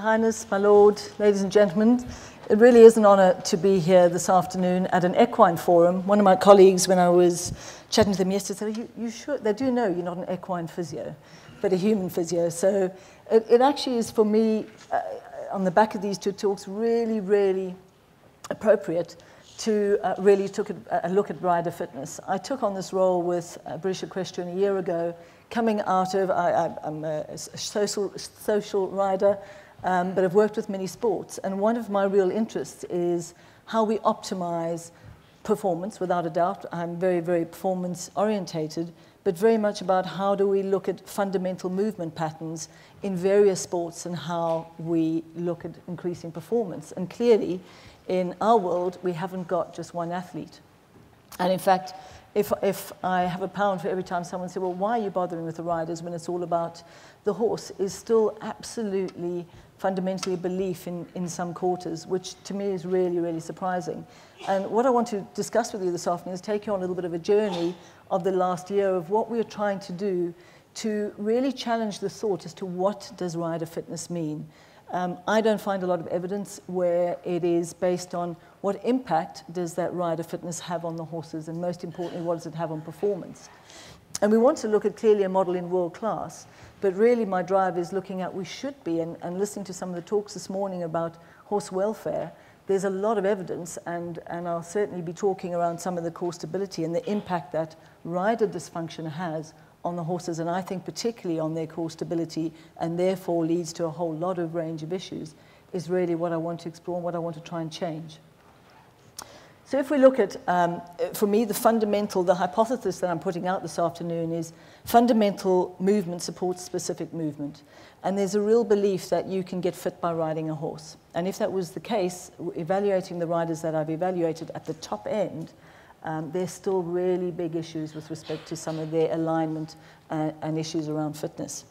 Royal Highness, my Lord, ladies and gentlemen, it really is an honour to be here this afternoon at an equine forum. One of my colleagues, when I was chatting to them yesterday, said, you, you sure? They do know you're not an equine physio, but a human physio. So it, it actually is, for me, uh, on the back of these two talks, really, really appropriate to uh, really took a, a, look at rider fitness. I took on this role with uh, British Equestrian a year ago, coming out of, I, am a social, social rider, um, but I've worked with many sports. And one of my real interests is how we optimize performance, without a doubt. I'm very, very performance orientated, but very much about how do we look at fundamental movement patterns in various sports and how we look at increasing performance. And clearly, in our world, we haven't got just one athlete. And in fact, if, if I have a pound for every time someone says, well, why are you bothering with the riders when it's all about the horse, is still absolutely fundamentally a belief in, in some quarters, which to me is really, really surprising. And what I want to discuss with you this afternoon is take you on a little bit of a journey of the last year of what we're trying to do to really challenge the thought as to what does rider fitness mean. Um, I don't find a lot of evidence where it is based on what impact does that rider fitness have on the horses, and most importantly, what does it have on performance. And we want to look at clearly a model in world class, but really my drive is looking at we should be, and, and listening to some of the talks this morning about horse welfare, there's a lot of evidence, and, and I'll certainly be talking around some of the core stability and the impact that rider dysfunction has on the horses, and I think particularly on their core stability, and therefore leads to a whole lot of range of issues, is really what I want to explore and what I want to try and change. So if we look at, um, for me, the fundamental, the hypothesis that I'm putting out this afternoon is fundamental movement supports specific movement. And there's a real belief that you can get fit by riding a horse. And if that was the case, evaluating the riders that I've evaluated at the top end, um, there's still really big issues with respect to some of their alignment uh, and issues around fitness.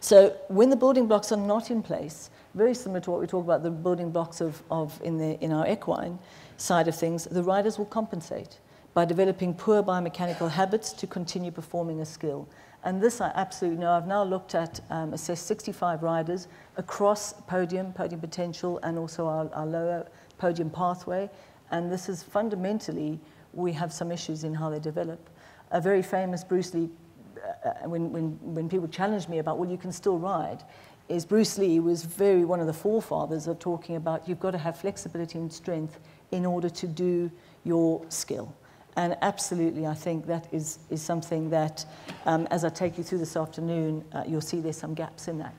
So when the building blocks are not in place, very similar to what we talk about the building blocks of, of in, the, in our equine, side of things, the riders will compensate by developing poor biomechanical habits to continue performing a skill. And this I absolutely know. I've now looked at, um, assessed 65 riders across podium, podium potential, and also our, our lower podium pathway. And this is fundamentally, we have some issues in how they develop. A very famous Bruce Lee, uh, uh when, when, when people challenge me about, well, you can still ride, is Bruce Lee was very one of the forefathers of talking about you've got to have flexibility and strength in order to do your skill. And absolutely, I think that is, is something that, um, as I take you through this afternoon, uh, you'll see there's some gaps in that.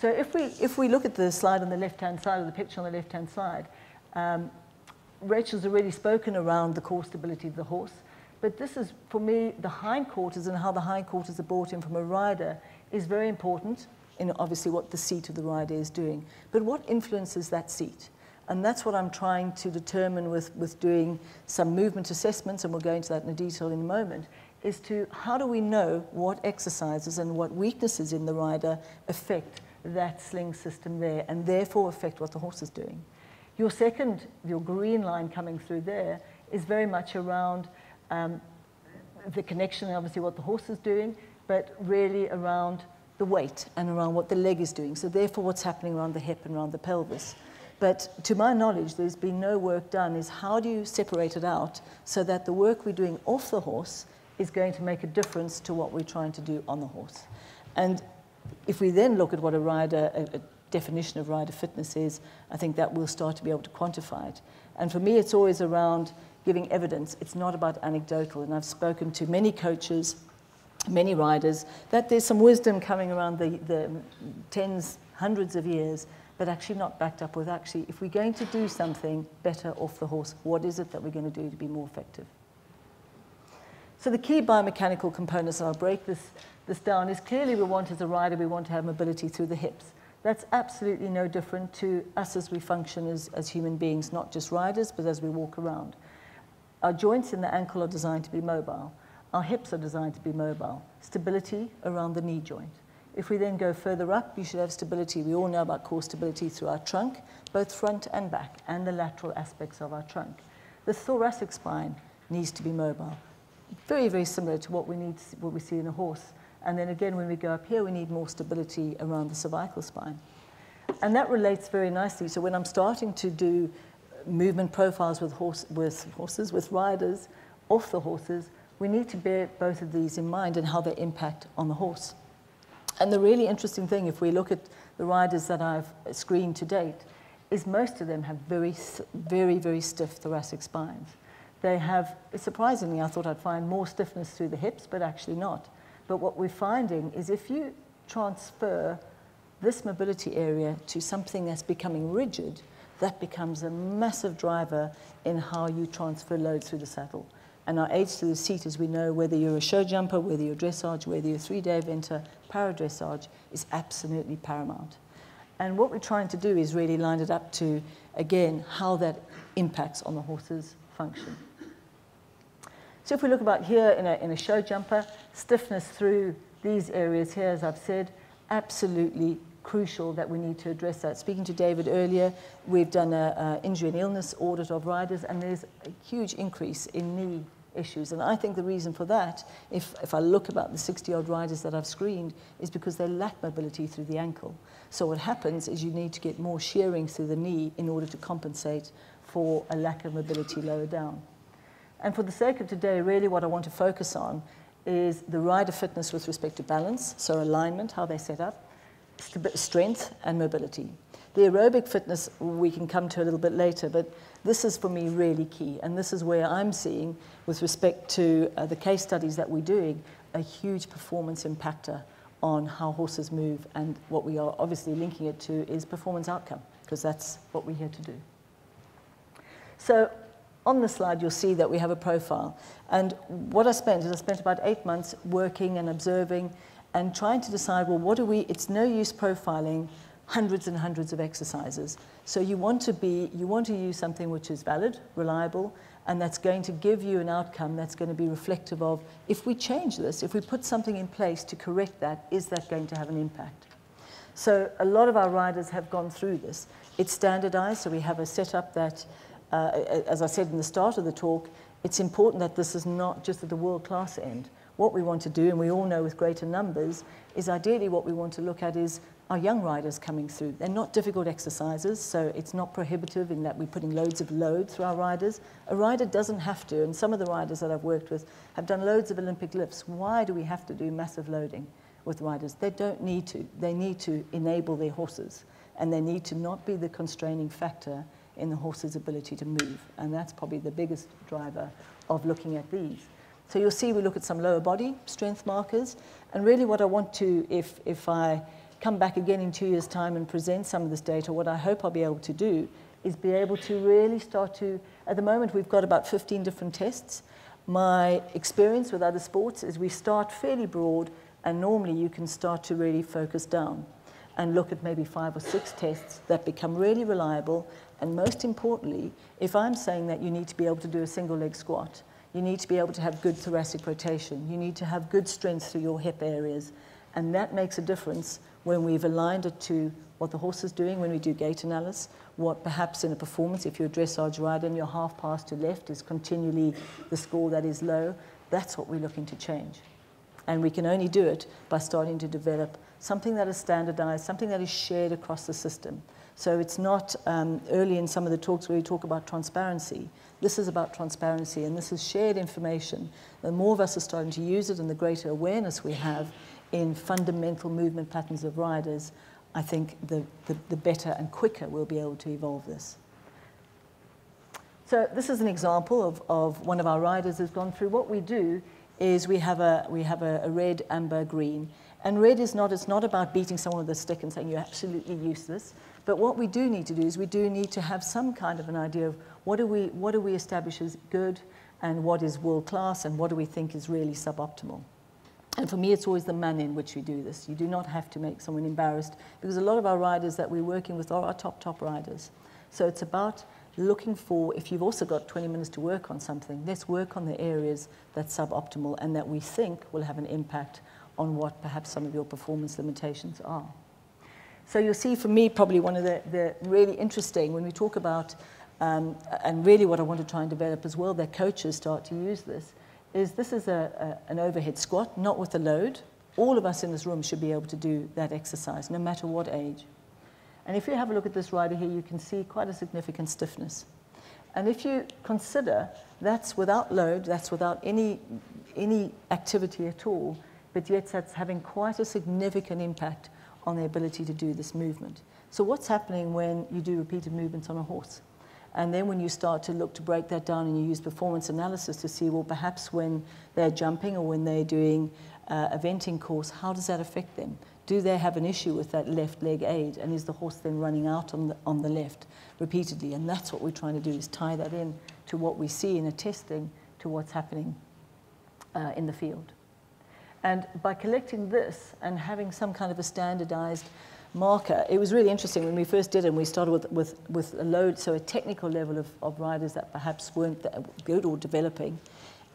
So if we, if we look at the slide on the left-hand side, or the picture on the left-hand side, um, Rachel's already spoken around the core stability of the horse, but this is, for me, the hindquarters and how the hindquarters are brought in from a rider is very important in obviously what the seat of the rider is doing. But what influences that seat? And that's what I'm trying to determine with, with doing some movement assessments, and we'll go into that in detail in a moment, is to how do we know what exercises and what weaknesses in the rider affect that sling system there, and therefore affect what the horse is doing. Your second, your green line coming through there, is very much around um, the connection, obviously what the horse is doing, but really around the weight and around what the leg is doing. So therefore what's happening around the hip and around the pelvis. But to my knowledge, there's been no work done is how do you separate it out so that the work we're doing off the horse is going to make a difference to what we're trying to do on the horse. And if we then look at what a rider, a, a definition of rider fitness is, I think that we'll start to be able to quantify it. And for me, it's always around giving evidence. It's not about anecdotal. And I've spoken to many coaches, many riders, that there's some wisdom coming around the, the tens, hundreds of years but actually not backed up with actually, if we're going to do something better off the horse, what is it that we're going to do to be more effective? So the key biomechanical components, and I'll break this, this down, is clearly we want as a rider, we want to have mobility through the hips. That's absolutely no different to us as we function as, as human beings, not just riders, but as we walk around. Our joints in the ankle are designed to be mobile. Our hips are designed to be mobile. Stability around the knee joint. If we then go further up, you should have stability. We all know about core stability through our trunk, both front and back, and the lateral aspects of our trunk. The thoracic spine needs to be mobile. Very, very similar to what we, need, what we see in a horse. And then again, when we go up here, we need more stability around the cervical spine. and that relates very nicely. So when I'm starting to do movement profiles with, horse, with horses, with riders, off the horses, we need to bear both of these in mind and how they impact on the horse. And the really interesting thing, if we look at the riders that I've screened to date, is most of them have very, very, very stiff thoracic spines. They have, surprisingly, I thought I'd find more stiffness through the hips, but actually not. But what we're finding is if you transfer this mobility area to something that's becoming rigid, that becomes a massive driver in how you transfer load through the saddle. And our aids to the seat, as we know, whether you're a show jumper, whether you're dressage, whether you're a three-day eventer, para dressage is absolutely paramount. And what we're trying to do is really line it up to, again, how that impacts on the horse's function. So if we look about here in a, in a show jumper, stiffness through these areas here, as I've said, absolutely crucial that we need to address that. Speaking to David earlier, we've done an injury and illness audit of riders, and there's a huge increase in knee issues. And I think the reason for that, if, if I look about the 60 odd riders that I've screened, is because they lack mobility through the ankle. So what happens is you need to get more shearing through the knee in order to compensate for a lack of mobility lower down. And for the sake of today, really what I want to focus on is the rider fitness with respect to balance, so alignment, how they set up, strength and mobility. The aerobic fitness we can come to a little bit later, but this is for me really key. And this is where I'm seeing, with respect to uh, the case studies that we're doing, a huge performance impactor on how horses move. And what we are obviously linking it to is performance outcome, because that's what we're here to do. So on the slide, you'll see that we have a profile. And what I spent is I spent about eight months working and observing and trying to decide, well, what do we, it's no use profiling hundreds and hundreds of exercises. So you want to be, you want to use something which is valid, reliable, and that's going to give you an outcome that's going to be reflective of, if we change this, if we put something in place to correct that, is that going to have an impact? So a lot of our riders have gone through this. It's standardized, so we have a setup that, uh, as I said in the start of the talk, it's important that this is not just at the world-class end. What we want to do, and we all know with greater numbers, is ideally what we want to look at is our young riders coming through. They're not difficult exercises, so it's not prohibitive in that we're putting loads of load through our riders. A rider doesn't have to, and some of the riders that I've worked with have done loads of Olympic lifts. Why do we have to do massive loading with riders? They don't need to. They need to enable their horses, and they need to not be the constraining factor in the horse's ability to move. And that's probably the biggest driver of looking at these. So you'll see we look at some lower body strength markers, and really what I want to, if, if I come back again in two years' time and present some of this data, what I hope I'll be able to do is be able to really start to, at the moment we've got about 15 different tests. My experience with other sports is we start fairly broad and normally you can start to really focus down and look at maybe five or six tests that become really reliable. And most importantly, if I'm saying that you need to be able to do a single leg squat, you need to be able to have good thoracic rotation, you need to have good strength through your hip areas, and that makes a difference when we've aligned it to what the horse is doing when we do gait analysis, what perhaps in a performance, if you're a dressage rider and your half pass to left is continually the score that is low, that's what we're looking to change. And we can only do it by starting to develop something that is standardized, something that is shared across the system. So it's not um, early in some of the talks where we talk about transparency. This is about transparency and this is shared information. The more of us are starting to use it and the greater awareness we have, in fundamental movement patterns of riders, I think the, the, the, better and quicker we'll be able to evolve this. So this is an example of, of one of our riders has gone through. What we do is we have a, we have a, a red, amber, green. And red is not, it's not about beating someone with a stick and saying you're absolutely useless. But what we do need to do is we do need to have some kind of an idea of what do we, what do we establish as good and what is world class and what do we think is really suboptimal. And for me, it's always the manner in which we do this. You do not have to make someone embarrassed because a lot of our riders that we're working with are our top, top riders. So it's about looking for, if you've also got 20 minutes to work on something, let's work on the areas that's suboptimal and that we think will have an impact on what perhaps some of your performance limitations are. So you'll see for me probably one of the, the really interesting when we talk about, um, and really what I want to try and develop as well, that coaches start to use this, is this is a, a, an overhead squat, not with a load. All of us in this room should be able to do that exercise, no matter what age. And if you have a look at this rider here, you can see quite a significant stiffness. And if you consider that's without load, that's without any, any activity at all, but yet that's having quite a significant impact on the ability to do this movement. So what's happening when you do repeated movements on a horse? And then when you start to look to break that down and you use performance analysis to see, well, perhaps when they're jumping or when they're doing uh, eventing course, how does that affect them? Do they have an issue with that left leg aid? And is the horse then running out on the, on the left repeatedly? And that's what we're trying to do is tie that in to what we see in a testing to what's happening uh, in the field. And by collecting this and having some kind of a standardized marker. It was really interesting when we first did it, and we started with, with, with a load, so a technical level of, of riders that perhaps weren't that good or developing.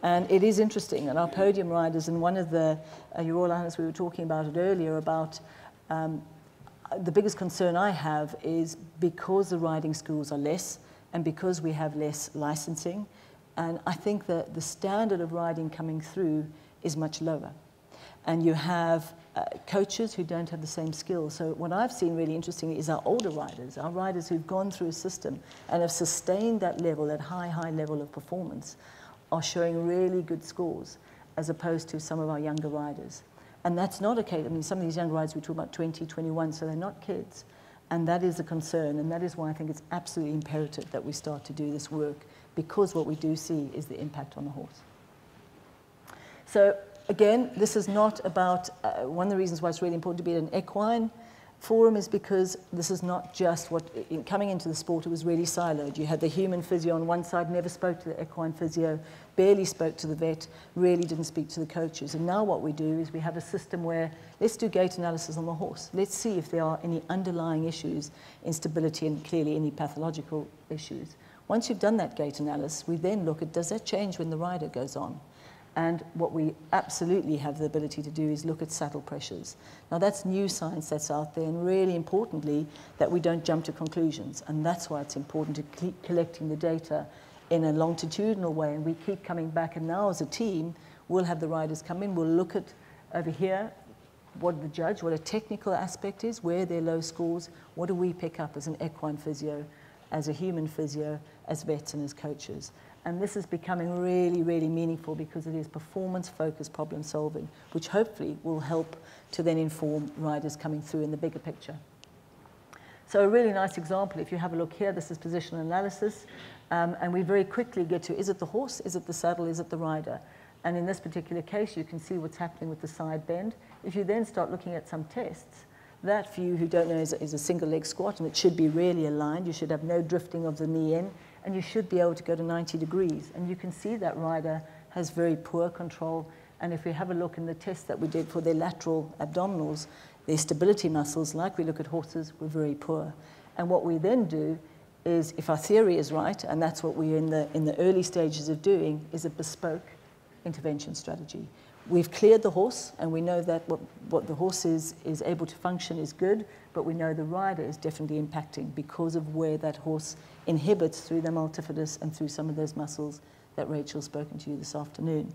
And it is interesting, and our podium riders, and one of the, uh, Your we were talking about it earlier, about um, the biggest concern I have is because the riding schools are less, and because we have less licensing, and I think that the standard of riding coming through is much lower. And you have uh, coaches who don't have the same skills. So what I've seen really interestingly is our older riders, our riders who've gone through a system and have sustained that level, that high, high level of performance, are showing really good scores as opposed to some of our younger riders. And that's not a case, I mean, some of these young riders, we talk about 20, 21, so they're not kids. And that is a concern, and that is why I think it's absolutely imperative that we start to do this work, because what we do see is the impact on the horse. So again, this is not about, uh, one of the reasons why it's really important to be at an equine forum is because this is not just what, in, coming into the sport, it was really siloed. You had the human physio on one side, never spoke to the equine physio, barely spoke to the vet, really didn't speak to the coaches. And now what we do is we have a system where let's do gait analysis on the horse. Let's see if there are any underlying issues, instability and clearly any pathological issues. Once you've done that gait analysis, we then look at does that change when the rider goes on? And what we absolutely have the ability to do is look at saddle pressures. Now that's new science that's out there, and really importantly, that we don't jump to conclusions. And that's why it's important to keep collecting the data in a longitudinal way. And we keep coming back, and now as a team, we'll have the riders come in, we'll look at over here, what the judge, what a technical aspect is, where their low scores, what do we pick up as an equine physio, as a human physio, as vets and as coaches. And this is becoming really, really meaningful because it is performance-focused problem solving, which hopefully will help to then inform riders coming through in the bigger picture. So a really nice example, if you have a look here, this is positional analysis, um, and we very quickly get to, is it the horse, is it the saddle, is it the rider? And in this particular case, you can see what's happening with the side bend. If you then start looking at some tests, that, for you who don't know, is a, is a single leg squat, and it should be really aligned. You should have no drifting of the knee in and you should be able to go to 90 degrees. And you can see that rider has very poor control. And if we have a look in the test that we did for their lateral abdominals, their stability muscles, like we look at horses, were very poor. And what we then do is, if our theory is right, and that's what we're in the, in the early stages of doing, is a bespoke intervention strategy. We've cleared the horse, and we know that what, what the horse is, is able to function is good, but we know the rider is definitely impacting because of where that horse inhibits through the multifidus and through some of those muscles that Rachel's spoken to you this afternoon.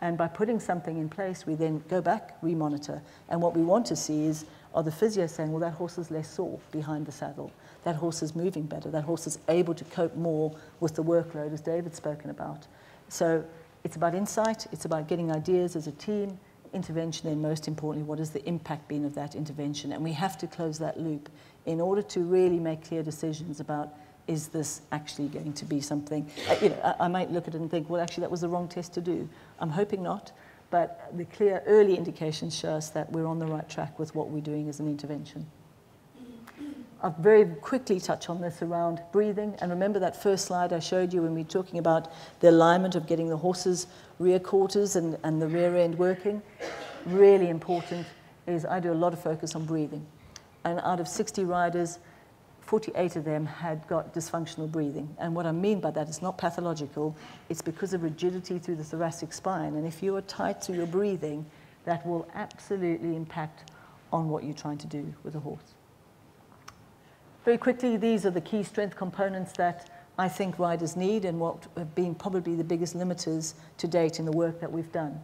And by putting something in place, we then go back, remonitor. And what we want to see is, are the physios saying, well, that horse is less sore behind the saddle. That horse is moving better. That horse is able to cope more with the workload, as David's spoken about. So it's about insight. It's about getting ideas as a team, intervention, and most importantly, what has the impact been of that intervention? And we have to close that loop in order to really make clear decisions about is this actually going to be something? Uh, you know, I, I, might look at it and think, well, actually, that was the wrong test to do. I'm hoping not, but the clear early indications show us that we're on the right track with what we're doing as an intervention. I'll very quickly touch on this around breathing. And remember that first slide I showed you when we were talking about the alignment of getting the horse's rear quarters and, and the rear end working? Really important is I do a lot of focus on breathing. And out of 60 riders, 48 of them had got dysfunctional breathing. And what I mean by that is not pathological, it's because of rigidity through the thoracic spine. And if you are tight to your breathing, that will absolutely impact on what you're trying to do with a horse. Very quickly, these are the key strength components that I think riders need and what have been probably the biggest limiters to date in the work that we've done.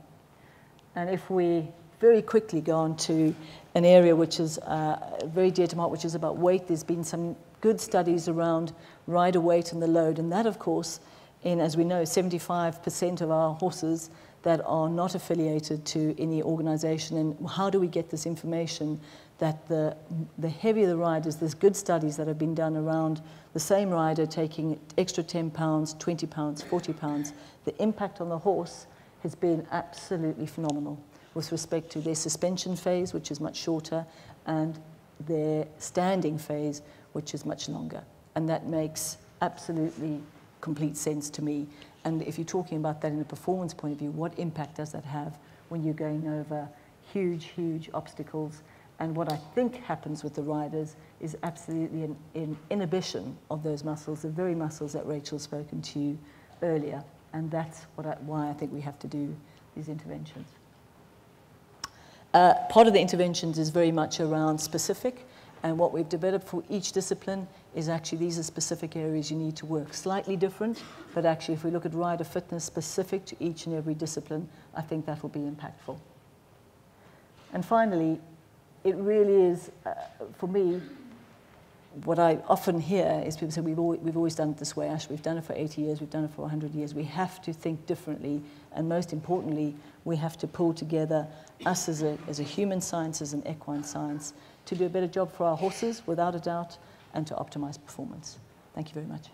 And if we very quickly go on to an area which is uh, very dear to my heart, which is about weight. There's been some good studies around rider weight and the load, and that, of course, in, as we know, 75% of our horses that are not affiliated to any organization. And how do we get this information that the, the heavier the riders, there's good studies that have been done around the same rider taking extra 10 pounds, 20 pounds, 40 pounds. The impact on the horse has been absolutely phenomenal with respect to their suspension phase, which is much shorter, and their standing phase, which is much longer. And that makes absolutely complete sense to me. And if you're talking about that in a performance point of view, what impact does that have when you're going over huge, huge obstacles? And what I think happens with the riders is absolutely an, an inhibition of those muscles, the very muscles that Rachel's spoken to you earlier. And that's I, why I think we have to do these interventions. Uh, part of the interventions is very much around specific, and what we've developed for each discipline is actually these are specific areas you need to work. Slightly different, but actually if we look at rider fitness specific to each and every discipline, I think that will be impactful. And finally, it really is, uh, for me, what I often hear is people say, we've always, we've always done it this way, Ash, we've done it for 80 years, we've done it for 100 years. We have to think differently, and most importantly, we have to pull together us as a, as a human science, as an equine science, to do a better job for our horses, without a doubt, and to optimize performance. Thank you very much.